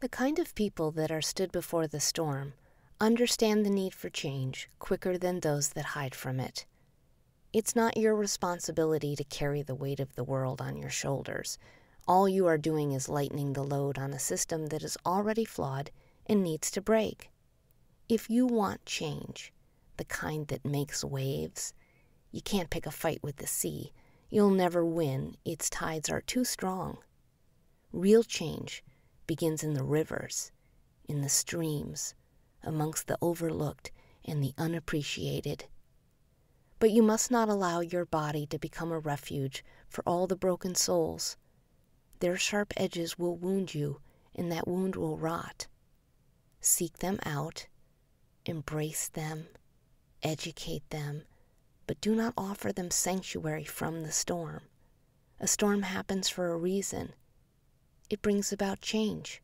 The kind of people that are stood before the storm understand the need for change quicker than those that hide from it. It's not your responsibility to carry the weight of the world on your shoulders. All you are doing is lightening the load on a system that is already flawed and needs to break. If you want change, the kind that makes waves, you can't pick a fight with the sea. You'll never win, its tides are too strong. Real change begins in the rivers, in the streams, amongst the overlooked and the unappreciated. But you must not allow your body to become a refuge for all the broken souls. Their sharp edges will wound you, and that wound will rot. Seek them out, embrace them, educate them, but do not offer them sanctuary from the storm. A storm happens for a reason, it brings about change.